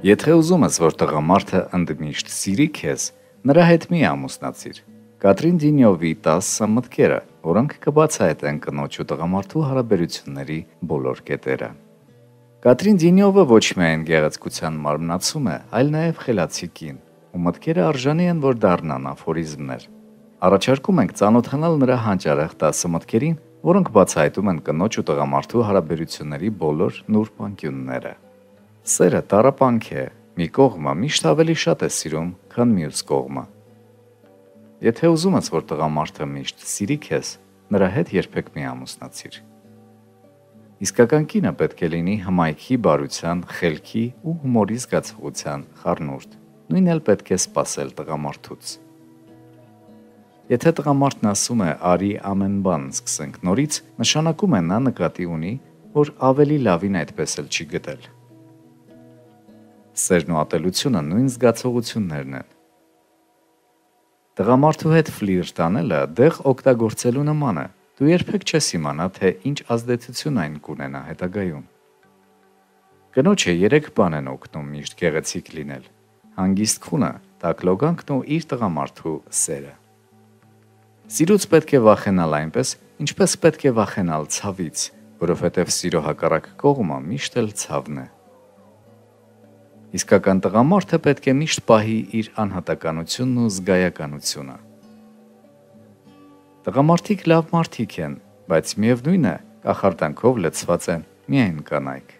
Եթե ուզում ես, որ տղամարդը ընդմիշտ սիրի քեզ, նրա հետ մի ամուսնացիր։ Կատրին Դինյովի 10 մտքերը, որոնք կբացահայտեն կնոջ ու տղամարդու հարաբերությունների բոլոր կետերը։ Կատրին Դինյովը ոչ միայն գեղեցկության մարմնացում է, այլ նաև խելացի կին, ու մտքերը արժանի են, որ դառնան աֆորիզմներ։ Առաջարկում ենք ծանոթանալ նրա հանճարեղ 10 մտքերին, որոնք բացահայտում են կնոջ ու տղամարդու հարաբերությունների բոլոր նուրբ անկյունները։ Սերը տարապանք է, մի կողմը միշտ ավելի շատ է սիրում, քան մյուս կողմը։ Եթե ուզում ես, որ տղամարդը միշտ սիրի քեզ, նրա հետ երբեք մի ամուսնացիր։ Իսկական կինը պետք է լինի հմայքի, բարության, խելքի ու հումորի զգացողության խառնուրդ։ Նույնն էլ պետք է սпасել տղամարդուց։ Եթե տղամարդն ասում է «արի ամեն բան սկսենք նորից», նշանակում է նա նկատի ունի, որ ավելի լավին այդպես էլ չի գտել։ Սերն ու ատելությունը նույն զգացողություններն են։ Տղամարդու հետ ֆլիրտ անելը դեղ օգտագործելու նման է։ Դու երբեք չես իմանա, թե ինչ ազդեցություն այն կունենա հետագայում։ Կնոջը 3 բան են օգնում միշտ գեղեցիկ լինել. հանգիստ քունը, տաք լոգանքն ու իր տղամարդու սերը։ Սիրուց պետք է վախենալ այնպես, ինչպես պետք է վախենալ ցավից, որովհետև սիրո հակառակ կողմը միշտ էլ ցավն է։ Իսկական տղամարդը պետք է միշտ պահի իր անհատականությունն ու զգայականությունը։ Տղամարդիկ լավ մարդիկ են, բայց միևնույն է, կախարդանքով լցված են միայն կանայք։